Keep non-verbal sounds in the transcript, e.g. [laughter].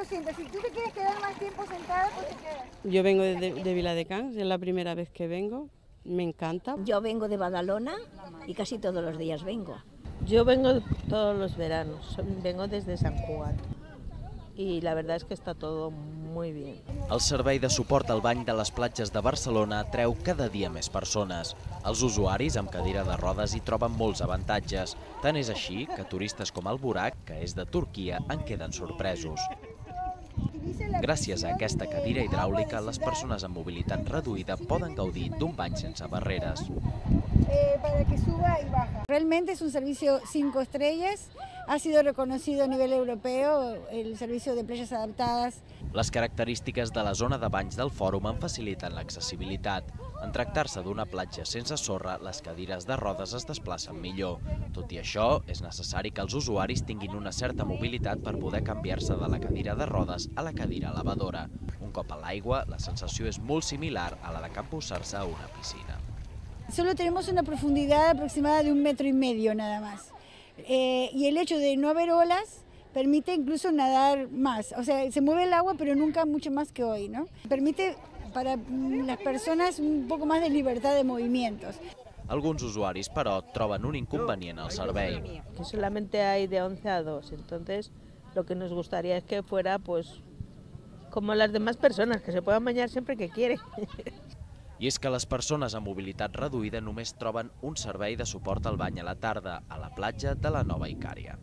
lo siento. Si tú te quieres quedar más tiempo sentada, pues te quedas. Yo vengo de, de Viladecans, es la primera vez que vengo, me encanta. Yo vengo de Badalona y casi todos los días vengo. Yo vengo todos los veranos, vengo desde San Juan y la verdad es que está todo muy bien. El servei de suport al bany de les platges de Barcelona treu cada dia més persones. Els usuaris amb cadira de rodes hi troben molts avantatges. Tant és així que turistes com el Burak, que és de Turquia, en queden sorpresos. Gràcies a aquesta cadira hidràulica, les persones amb mobilitat reduïda poden gaudir d'un bany sense barreres. Eh, para que suba. Realmente es un servicio cinco estrellas. Ha sido reconocido a nivel europeo el servicio de playas adaptadas. Les característiques de la zona de banys del fòrum en faciliten l'accessibilitat. En tractar-se d'una platja sense sorra, les cadires de rodes es desplacen millor. Tot i això, és necessari que els usuaris tinguin una certa mobilitat per poder canviar-se de la cadira de rodes a la cadira elevadora. Un cop a l'aigua, la sensació és molt similar a la de capbussar-se a una piscina. Solo tenemos una profundidad aproximada de un metro y medio nada más. Eh, y el hecho de no haber olas permite incluso nadar más. O sea, se mueve el agua, pero nunca mucho más que hoy, ¿no? Permite para las personas un poco más de libertad de movimientos. Alguns usuaris, però, troben un inconvenient al servei. Que solamente hay de 11 a 2, entonces lo que nos gustaría es que fuera pues como las demás personas, que se puedan bañar siempre que quieren. [laughs] I és que les persones amb mobilitat reduïda només troben un servei de suport al bany a la tarda a la platja de la Nova Icària.